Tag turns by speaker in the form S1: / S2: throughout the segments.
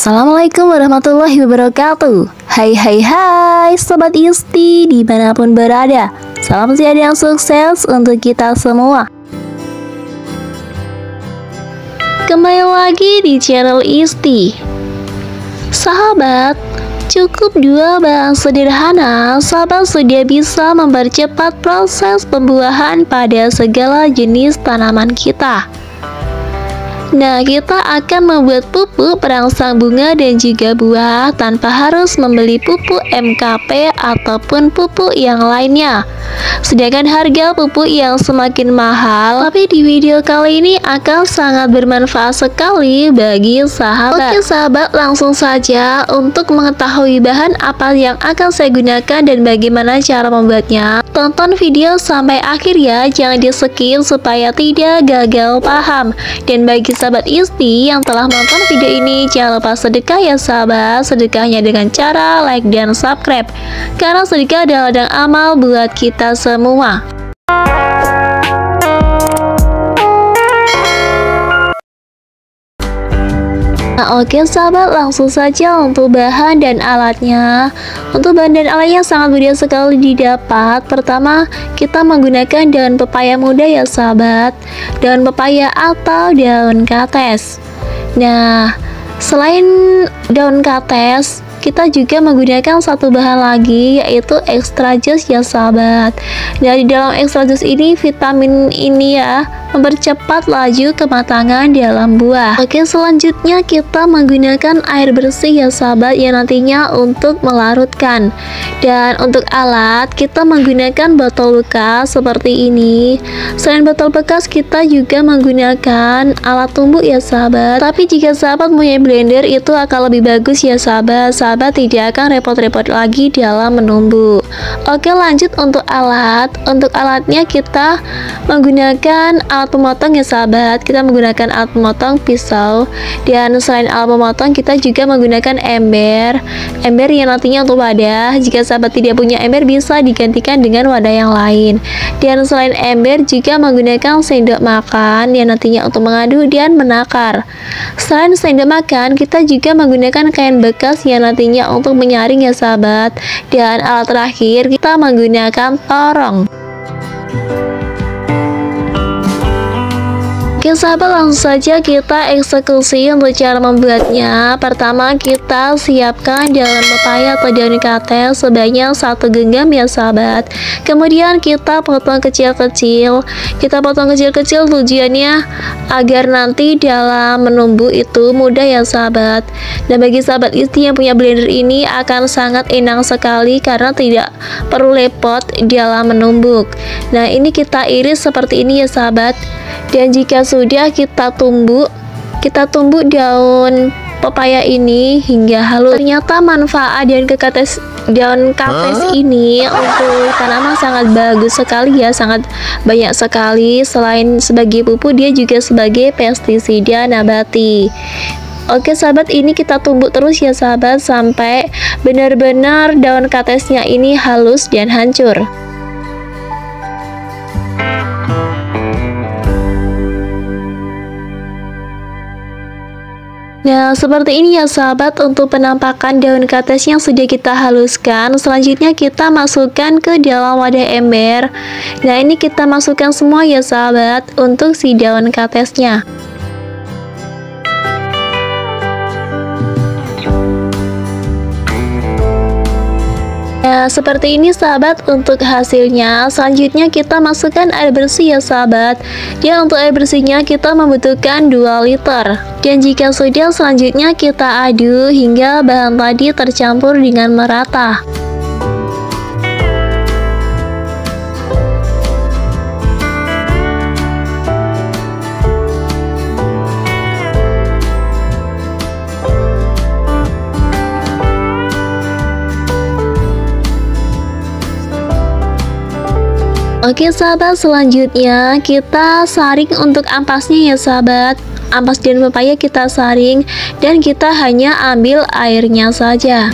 S1: Assalamualaikum warahmatullahi wabarakatuh. Hai hai hai Sobat Isti di mana pun berada. Salam sehat yang sukses untuk kita semua. Kembali lagi di channel Isti. Sahabat, cukup dua bahan sederhana Sahabat sudah bisa mempercepat proses pembuahan pada segala jenis tanaman kita Nah, kita akan membuat pupuk perangsang bunga dan juga buah tanpa harus membeli pupuk MKP ataupun pupuk yang lainnya. Sedangkan harga pupuk yang semakin mahal, tapi di video kali ini akan sangat bermanfaat sekali bagi sahabat. Oke sahabat, langsung saja untuk mengetahui bahan apa yang akan saya gunakan dan bagaimana cara membuatnya. Tonton video sampai akhir ya, jangan di skip supaya tidak gagal paham. Dan bagi sahabat Isti yang telah menonton video ini jangan lupa sedekah ya sahabat. Sedekahnya dengan cara like dan subscribe. Karena sedekah adalah ladang amal buat kita semua Nah oke sahabat langsung saja untuk bahan dan alatnya. Untuk bahan dan alatnya sangat mudah sekali didapat. Pertama kita menggunakan daun pepaya muda ya sahabat. Daun pepaya atau daun kates. Nah selain daun kates kita juga menggunakan satu bahan lagi yaitu extra jus ya sahabat. Nah di dalam extra jus ini vitamin ini ya mempercepat laju kematangan dalam buah. Oke, selanjutnya kita menggunakan air bersih ya sahabat yang nantinya untuk melarutkan. Dan untuk alat, kita menggunakan botol bekas seperti ini. Selain botol bekas, kita juga menggunakan alat tumbuk ya sahabat. Tapi jika sahabat punya blender itu akan lebih bagus ya sahabat. Sahabat tidak akan repot-repot lagi dalam menumbuk. Oke, lanjut untuk alat. Untuk alatnya kita menggunakan alat alat pemotong ya sahabat. Kita menggunakan alat pemotong pisau. Dan selain alat pemotong kita juga menggunakan ember. Ember yang nantinya untuk wadah. Jika sahabat tidak punya ember bisa digantikan dengan wadah yang lain. Dan selain ember juga menggunakan sendok makan yang nantinya untuk mengaduk dan menakar. Selain sendok makan kita juga menggunakan kain bekas yang nantinya untuk menyaring ya sahabat. Dan alat terakhir kita menggunakan torong Oke sahabat langsung saja kita eksekusi untuk cara membuatnya. Pertama kita siapkan daun pepaya atau daun katel sebanyak satu genggam ya sahabat. Kemudian kita potong kecil-kecil. Kita potong kecil-kecil tujuannya agar nanti dalam menumbuk itu mudah ya sahabat. Dan bagi sahabat istri yang punya blender ini akan sangat enak sekali karena tidak perlu lepot dalam menumbuk. Nah ini kita iris seperti ini ya sahabat. Dan jika sudah kita tumbuk kita tumbuk daun pepaya ini hingga halus. Ternyata manfaat daun kekates daun kates huh? ini untuk tanaman sangat bagus sekali ya sangat banyak sekali. Selain sebagai pupuk dia juga sebagai pestisida nabati. Oke sahabat ini kita tumbuk terus ya sahabat sampai benar-benar daun katesnya ini halus dan hancur Nah, seperti ini ya sahabat untuk penampakan daun kates yang sudah kita haluskan. Selanjutnya kita masukkan ke dalam wadah ember. Nah, ini kita masukkan semua ya sahabat untuk si daun katesnya. Nah, seperti ini sahabat untuk hasilnya. Selanjutnya kita masukkan air bersih ya sahabat. Ya, untuk air bersihnya kita membutuhkan 2 liter. Dan jika sudah selanjutnya kita aduk hingga bahan tadi tercampur dengan merata. Oke sahabat selanjutnya kita saring untuk ampasnya ya sahabat. Ampas dan pepaya kita saring. Dan kita hanya ambil airnya saja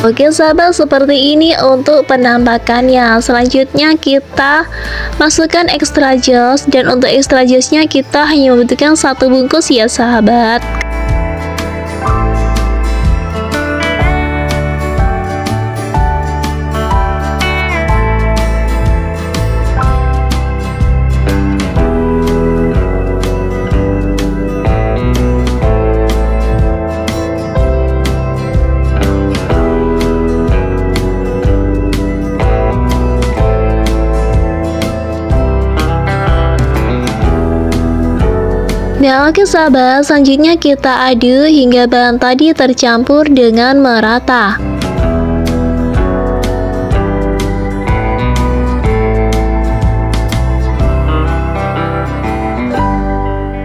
S1: Oke sahabat seperti ini untuk penampakannya. Selanjutnya kita masukkan extra jos. Dan untuk extra josnya kita hanya membutuhkan satu bungkus ya sahabat Nah oke sahabat, selanjutnya kita aduk hingga bahan tadi tercampur dengan merata.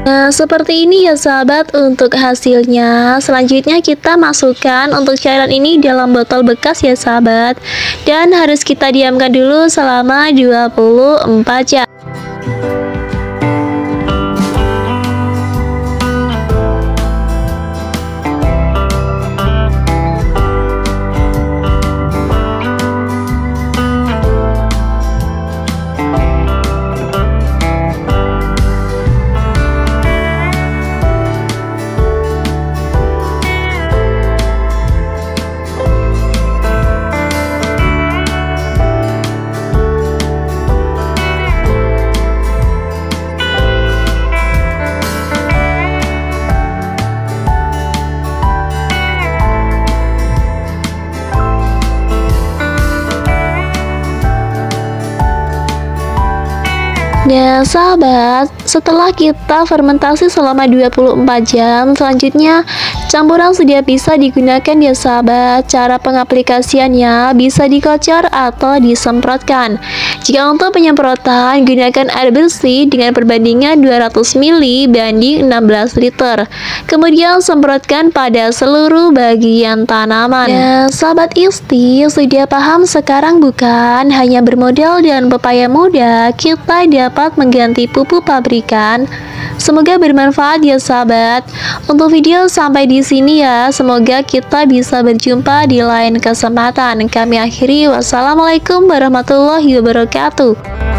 S1: Nah seperti ini ya sahabat untuk hasilnya. Selanjutnya kita masukkan untuk cairan ini dalam botol bekas ya sahabat. Dan harus kita diamkan dulu selama 24 jam Nah sahabat, setelah kita fermentasi selama 24 jam, selanjutnya campuran sudah bisa digunakan ya sahabat. Cara pengaplikasiannya bisa dikocor atau disemprotkan. Jika untuk penyemprotan, gunakan air bersih dengan perbandingan 200 ml banding 16 liter. Kemudian semprotkan pada seluruh bagian tanaman. Nah sahabat isti, sudah paham sekarang bukan? Hanya bermodal dan pepaya muda, kita dapat mengganti pupuk pabrikan. Semoga bermanfaat ya sahabat. Untuk video sampai di sini ya. Semoga kita bisa berjumpa di lain kesempatan. Kami akhiri wassalamualaikum warahmatullahi wabarakatuh.